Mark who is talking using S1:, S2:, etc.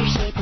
S1: appreciate